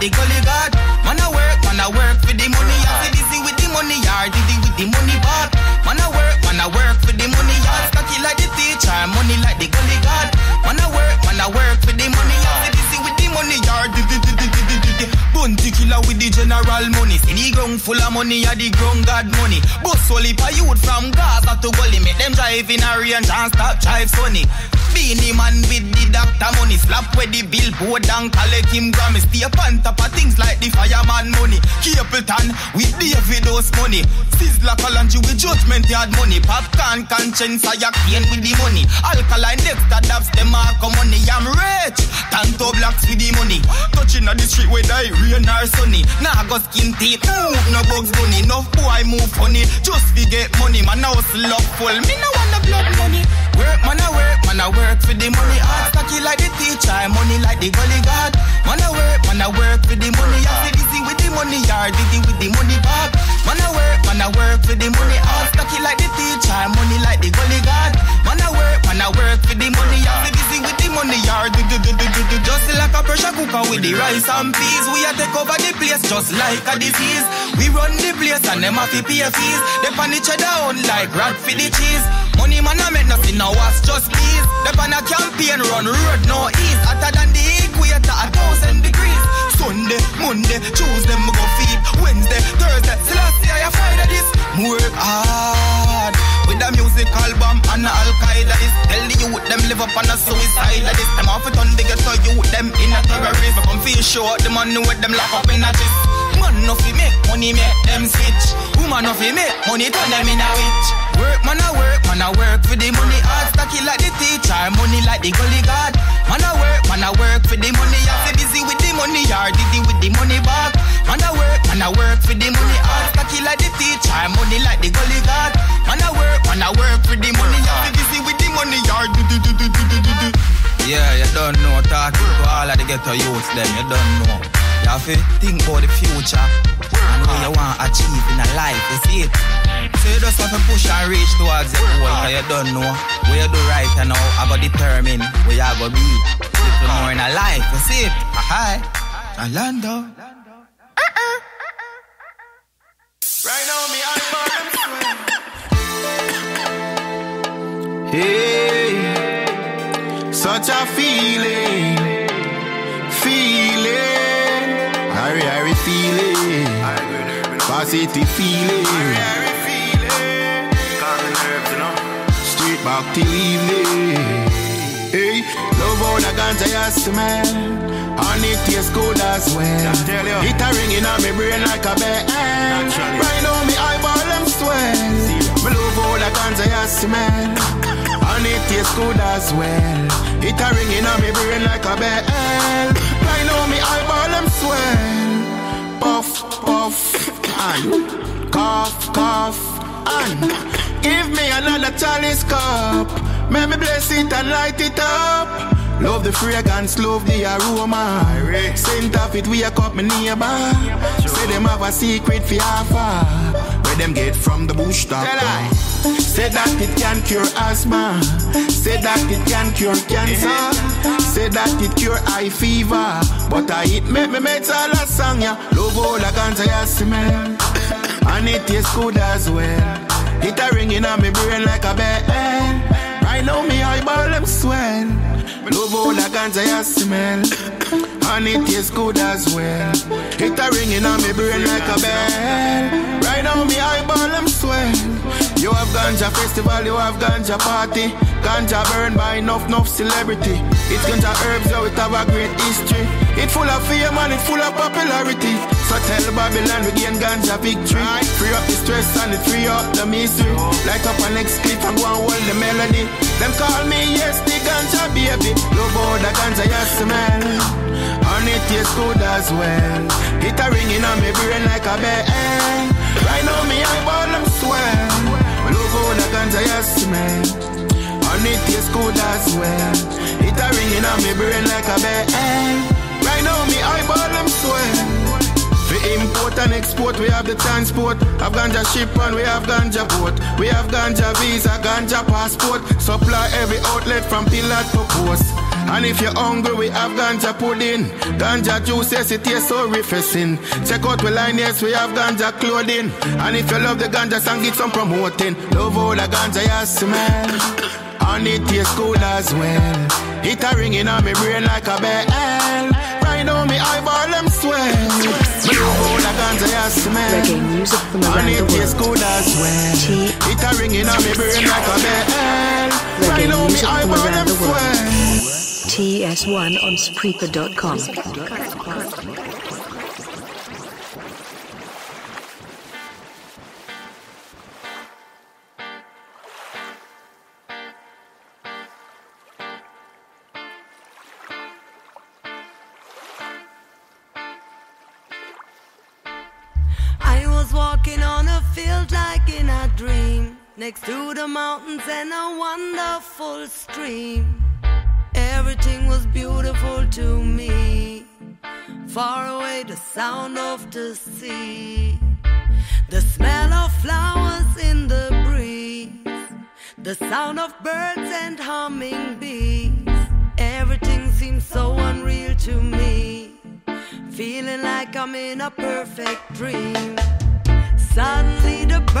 the gully god. Man I work, man I work for the money. I say busy with the money, yard did with the money back. Man I work, man I work for the money, yard stocky like the teacher, money like the gully god. Man I work, man I work for the money, I say busy with the money, yard did Bounty killer with the general money. See the ground full of money, yeah the ground God money. Bust only for youth from Gaza to Gully. Make them drive in a range and stop drive sunny. Beenie Man with the doctor money. Slap with the billboard and collect him Grammy. Stay on top of things like the fireman money. Capleton with David Dose money. Sizzla Kalonji with judgment yard money. Popcaan Konshens I clean with the money. Alkaline Dexta Daps all come money. I'm rich. Tanto Blacks with the money. Touching on the street where die rain or sunny. Nah go skin teeth. Move no bugs bunny. No boy move funny. Just we get money. Man now love full. Me no want the blood money. Work man I work. Man I work for the money. Hard stocky like the teacher. Money like the gully god. Man I work. Man I work for the money. I see busy with the money. Yard busy with the money bag. Man I work. Man I work for the money. Hard stocky like the teacher. Money like the gully god. Man I work. Man I work cooker with the rice and peas. We a take over the place just like a disease. We run the place and them have to pay fees. They pan each other on like rat for the cheese. Money man I make nothing now was just peace. They pan a campaign run road no east. Hotter than the equator a thousand degrees. Sunday, Monday, Tuesday me go feed. Wednesday, Thursday, Celestia I find this. Work hard with a music album and a Al Qaeda is tell the youth them live up on a suicide. This them off it on the ghetto youth them in a terrorist. Come feel sure the money with them lock up in a chest. Man no fi make money make them switch. Woman no fi make money turn them in a witch. Work man a work, man a work for the money. Hard stocky like the teacher, money like the gully god. Man a work, man a work for the money. I say busy with the money, yard diddy with the money back. Man a work, man a work for the money. Hard stocky like the teacher, money like the gully god. Yeah, you don't know. Talking to all of the ghetto youths, them you don't know. You have to think about the future and what you want to achieve in a life. You see it? So you just have to push and reach towards the goal because you don't know where you do right and now I go determine where you go be. Little more in a life. You see it? Hi, Orlando. Positive feeling. Straight back till evening. Hey, love how the ganja yes man, and it tastes good as well. It a ringing on me brain like a bell. Right now me eyeball them swell. Me love how the ganja yes man, and it tastes good as well. It a ringing on me brain like a bell. Right now me eyeball them swell. Puff, and cough, cough, and give me another cup. May me bless it and light it up. Love the fragrance, love the aroma. Scent of it, wake up my neighbor. Say them have a secret for them get from the bush doctor. Say that it can cure asthma. Say that it can cure cancer. Say that it cure high fever. But I eat me, me mates all a song. Love all the cancer ya smell. And it tastes good as well. It a ringing on me brain like a bell. Right now me eyeball them swell. Love all the cancer ya smell. And it tastes good as well. It a ringing on me brain like a bell. Right now me eyeball them swell. You have ganja festival, you have ganja party. Ganja burn by enough, enough celebrity. It's ganja herbs, so it have a great history. It full of fame and it full of popularity. So tell Babylon we gain ganja victory. Free up the stress and it free up the misery. Light up an next clip and go and hold the melody. Them call me yes, the ganja baby. Love all the ganja, yes, smell. As well. It a ringing on me brain like a bell. Right now me eyeball them swell. Love all the ganja, yes, smell. And it tastes good as well. It a ringing on me brain like a bell. Right now me eyeball them swell. For import and export, we have the transport. Have ganja ship and we have ganja boat. We have ganja visa, ganja passport. Supply every outlet from pillar to post. And if you're hungry, we have ganja pudding. Ganja juice, yes, it tastes so refreshing. Check out we line, yes, we have ganja clothing. And if you love the ganja song, get some promoting. Love all the ganja, yes, smell. And it tastes good as well. It a ringing on me brain like a bell. Right now, me eyeball them swell. Love all the ganja, smell. Reggae music from around And the world. good as well. T- It a ringing on me brain like a bell. Right Reggae music from around TS1 on Spreaker.com. I was walking on a field like in a dream, next to the mountains and a wonderful stream. Everything was beautiful to me. Far away, the sound of the sea, the smell of flowers in the breeze, the sound of birds and humming bees. Everything seems so unreal to me. Feeling like I'm in a perfect dream. Suddenly the birds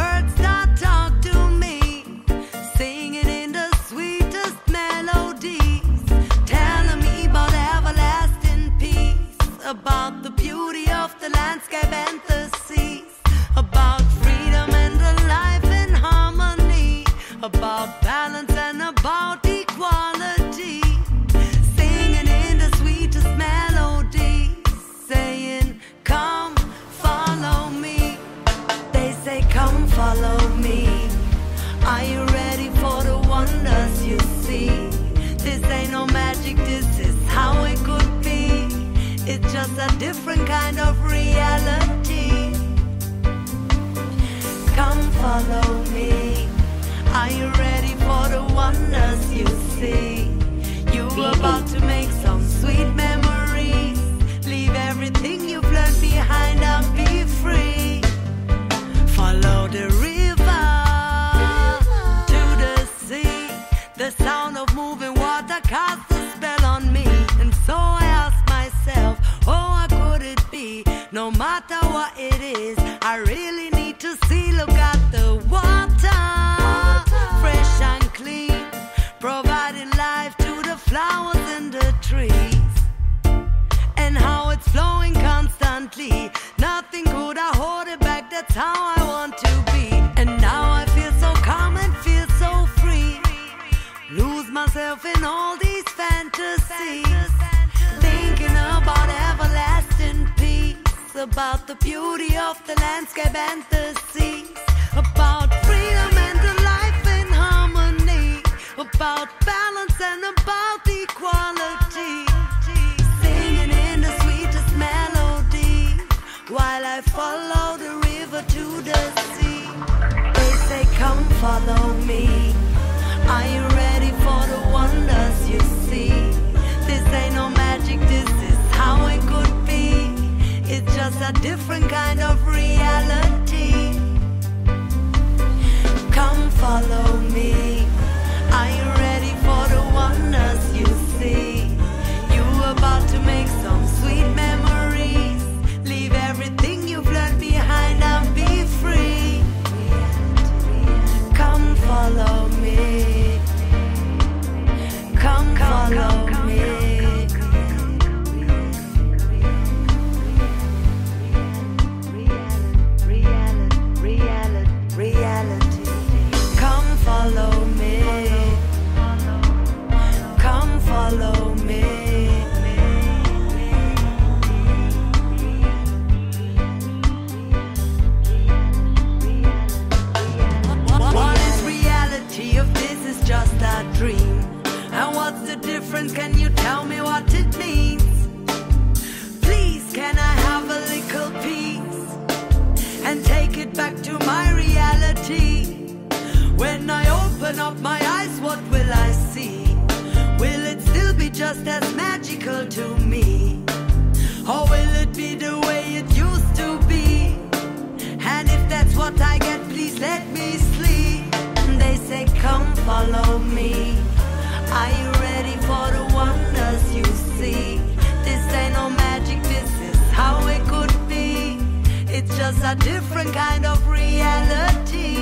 It's just a different kind of reality. Come, follow me. Are you ready for the wonders you see? You about Nothing could I hold it back, that's how I want to be. And now I feel so calm and feel so free. Lose myself in all these fantasies. Thinking about everlasting peace. About the beauty of the landscape and the seas. About freedom and the life in harmony. About balance and about a different kind of reality. Come follow me. open up my eyes, what will I see? Will it still be just as magical to me? Or will it be the way it used to be? And if that's what I get, please let me sleep. And they say, come follow me. Are you ready for the wonders you see? This ain't no magic, this is how it could be. It's just a different kind of reality.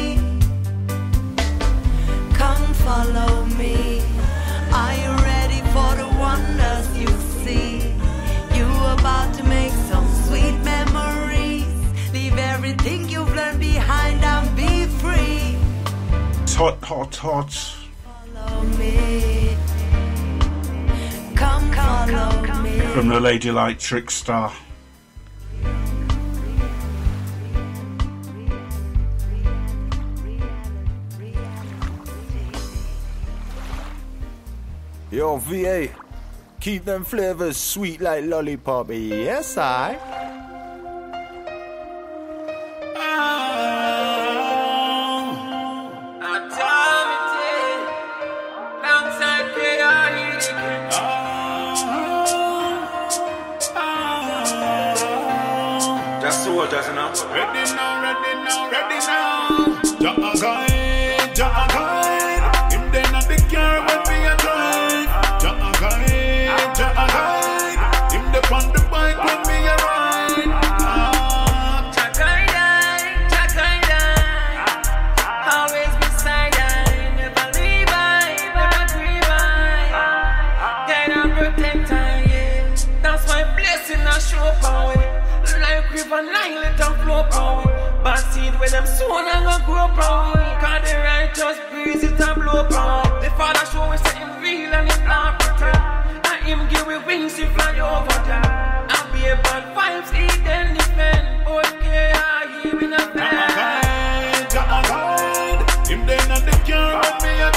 Come. From the Ladylike Trickstar. Yo, VA, keep them flavors sweet like lollipop. Yes, I. Just soldiers, you know. Ready now, ready now, ready now. Jah guide, Jah guide. Him then at the car when we a drive. Jah guide, Jah guide. Him the on the bike when we a ride. Ah, Always beside I, never leave I, never grieve I. Guide and protect I, yeah. That's why blessing I show power. Like river Nile, it a flow power. Bad seed when them sown and go grow power. Cause the righteous breeze it a blow power. The Father show us that him real and him not pretend. And him give we wings to fly over them. And be a bad vibes, he then defend. Okay, I hear in a Jah bed. guide. Him then at the car when we a.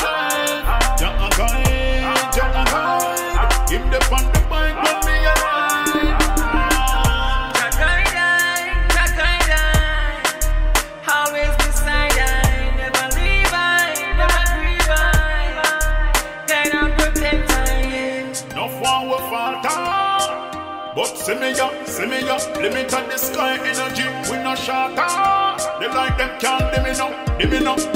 Jah guide, Jah guide. Him the on dim me up.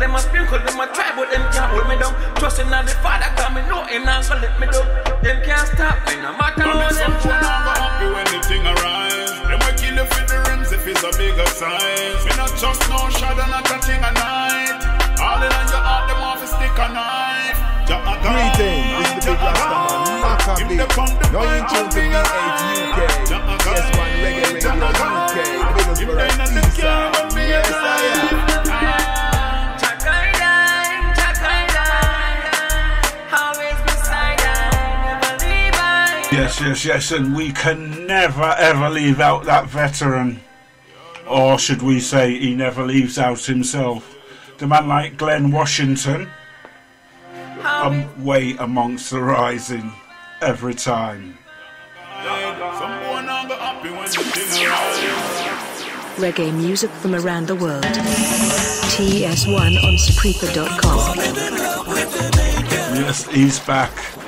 Them a sprinkle them a try, but them can't hold me down. Trusting in the Father, cause me know Him not gonna let me down. Them can't stop me, no matter Tell me how them some phone try. number happy when the thing arise. Them will kill you for the rims if it's a bigger size. We not just no shadow, not a thing a night. All in on your heart, them off a stick a knife. Jah a guide, Greetings, the big Jah a Rasta man. Maccabee. The on the Now you bike, tune to him the V8 UK. A Yes, guide, man, Reggae a Radio. UK, Yes, yes, yes, and we can never ever leave out that veteran. Or should we say, he never leaves out himself. The man like Glen Washington, I'm way amongst the rising every time. Some boy now go happy when the thing arise. Reggae music from around the world. TS1 on Spreaker.com. Yes, he's back.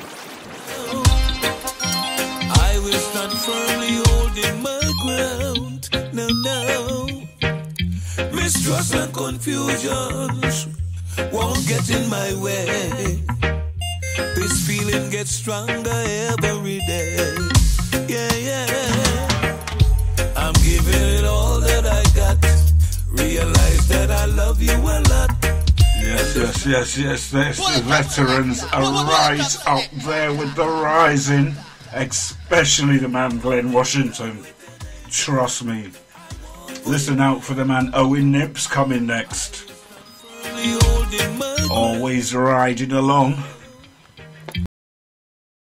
Mistrust and confusions won't get in my way. This feeling gets stronger every day. Yeah, yeah. I'm giving it all that I got. Realize that I love you a lot. Yes, yes, yes, yes. There's the veterans are right up there with the rising, especially the man Glen Washington. Trust me. Listen out for the man Owen Nibbs coming next. Firmly holding my Always riding along.